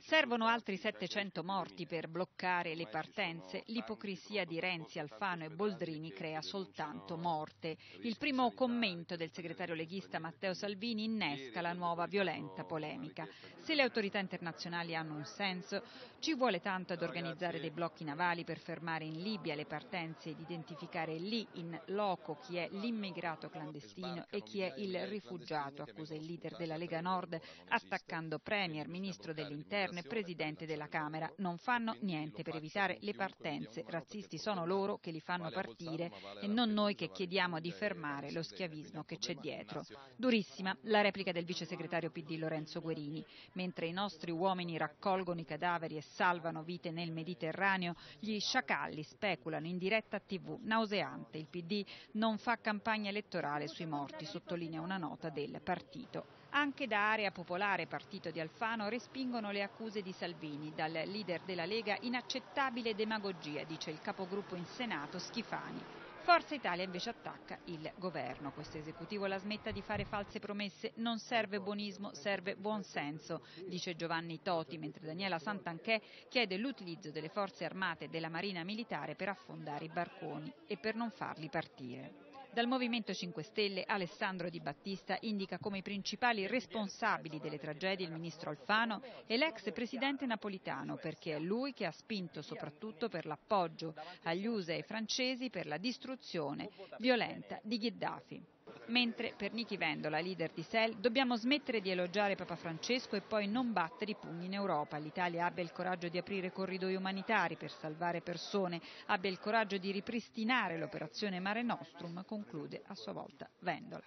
Servono altri 700 morti per bloccare le partenze. L'ipocrisia di Renzi, Alfano e Boldrini crea soltanto morte. Il primo commento del segretario leghista Matteo Salvini innesca la nuova violenta polemica. Se le autorità internazionali hanno un senso, ci vuole tanto ad organizzare dei blocchi navali per fermare in Libia le partenze ed identificare lì in loco chi è l'immigrato clandestino e chi è il rifugiato, accusa il leader della Lega Nord, attaccando Premier, Ministro dell'Interno e Presidente della Camera. Non fanno niente per evitare le partenze. Razzisti sono loro che li fanno partire e non noi che chiediamo di fermare lo schiavismo che c'è dietro. Durissima la replica del vice segretario PD Lorenzo Guerini. Mentre i nostri uomini raccolgono i cadaveri e salvano vite nel Mediterraneo, gli sciacalli speculano in diretta TV. Nauseante. Il PD non fa campagna elettorale sui morti, sottolinea una nota del partito. Anche da area popolare partito di Alfano respingono le accuse di Salvini. Dal leader della Lega inaccettabile demagogia, dice il capogruppo in Senato Schifani. Forza Italia invece attacca il governo. Questo esecutivo la smetta di fare false promesse. Non serve buonismo, serve buonsenso, dice Giovanni Toti, mentre Daniela Santanchè chiede l'utilizzo delle forze armate e della marina militare per affondare i barconi e per non farli partire. Dal Movimento 5 Stelle Alessandro Di Battista indica come i principali responsabili delle tragedie il ministro Alfano e l'ex presidente napolitano perché è lui che ha spinto soprattutto per l'appoggio agli USA e ai francesi per la distruzione violenta di Gheddafi. Mentre per Nichi Vendola, leader di SEL, dobbiamo smettere di elogiare Papa Francesco e poi non battere i pugni in Europa. L'Italia abbia il coraggio di aprire corridoi umanitari per salvare persone, abbia il coraggio di ripristinare l'operazione Mare Nostrum, conclude a sua volta Vendola.